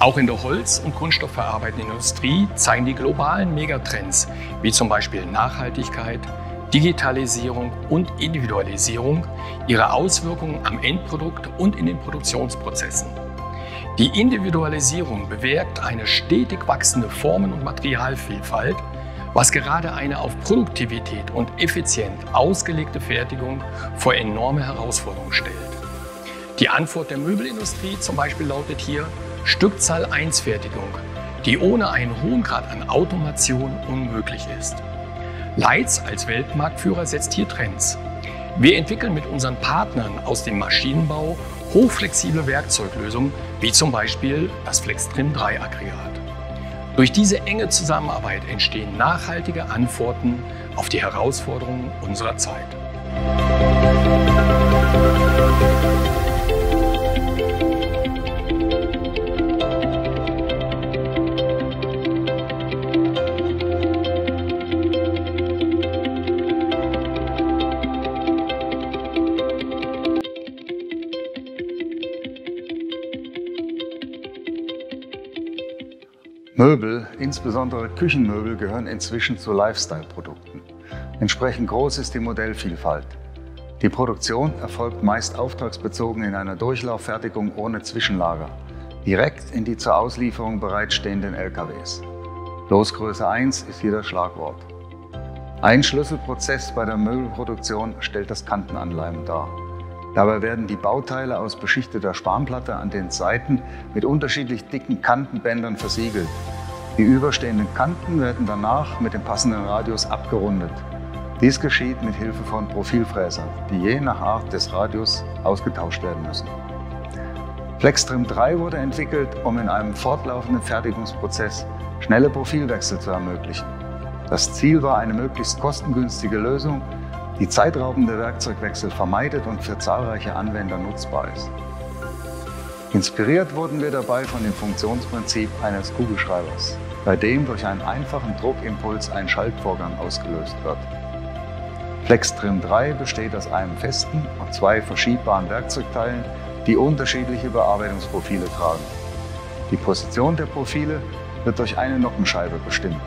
Auch in der Holz- und Kunststoffverarbeitenden Industrie zeigen die globalen Megatrends, wie zum Beispiel Nachhaltigkeit, Digitalisierung und Individualisierung, ihre Auswirkungen am Endprodukt und in den Produktionsprozessen. Die Individualisierung bewirkt eine stetig wachsende Formen- und Materialvielfalt, was gerade eine auf Produktivität und effizient ausgelegte Fertigung vor enorme Herausforderungen stellt. Die Antwort der Möbelindustrie zum Beispiel lautet hier, Stückzahl 1 Fertigung, die ohne einen hohen Grad an Automation unmöglich ist. Leitz als Weltmarktführer setzt hier Trends. Wir entwickeln mit unseren Partnern aus dem Maschinenbau hochflexible Werkzeuglösungen, wie zum Beispiel das FlexTrim 3 Aggregat. Durch diese enge Zusammenarbeit entstehen nachhaltige Antworten auf die Herausforderungen unserer Zeit. Möbel, insbesondere Küchenmöbel, gehören inzwischen zu Lifestyle-Produkten. Entsprechend groß ist die Modellvielfalt. Die Produktion erfolgt meist auftragsbezogen in einer Durchlauffertigung ohne Zwischenlager, direkt in die zur Auslieferung bereitstehenden LKWs. Losgröße 1 ist hier das Schlagwort. Ein Schlüsselprozess bei der Möbelproduktion stellt das Kantenanleimen dar. Dabei werden die Bauteile aus beschichteter Spanplatte an den Seiten mit unterschiedlich dicken Kantenbändern versiegelt. Die überstehenden Kanten werden danach mit dem passenden Radius abgerundet. Dies geschieht mit Hilfe von Profilfräsern, die je nach Art des Radius ausgetauscht werden müssen. Flextrim 3 wurde entwickelt, um in einem fortlaufenden Fertigungsprozess schnelle Profilwechsel zu ermöglichen. Das Ziel war eine möglichst kostengünstige Lösung, die zeitraubende Werkzeugwechsel vermeidet und für zahlreiche Anwender nutzbar ist. Inspiriert wurden wir dabei von dem Funktionsprinzip eines Kugelschreibers, bei dem durch einen einfachen Druckimpuls ein Schaltvorgang ausgelöst wird. FlexTrim 3 besteht aus einem festen und zwei verschiebbaren Werkzeugteilen, die unterschiedliche Bearbeitungsprofile tragen. Die Position der Profile wird durch eine Nockenscheibe bestimmt.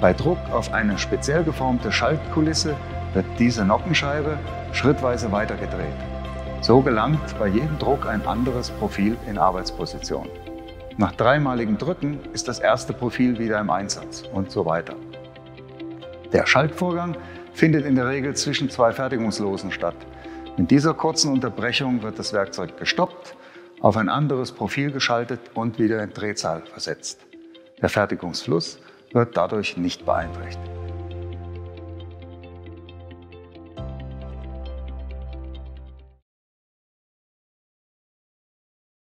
Bei Druck auf eine speziell geformte Schaltkulisse wird diese Nockenscheibe schrittweise weitergedreht. So gelangt bei jedem Druck ein anderes Profil in Arbeitsposition. Nach dreimaligem Drücken ist das erste Profil wieder im Einsatz und so weiter. Der Schaltvorgang findet in der Regel zwischen zwei Fertigungslosen statt. In dieser kurzen Unterbrechung wird das Werkzeug gestoppt, auf ein anderes Profil geschaltet und wieder in Drehzahl versetzt. Der Fertigungsfluss wird dadurch nicht beeinträchtigt.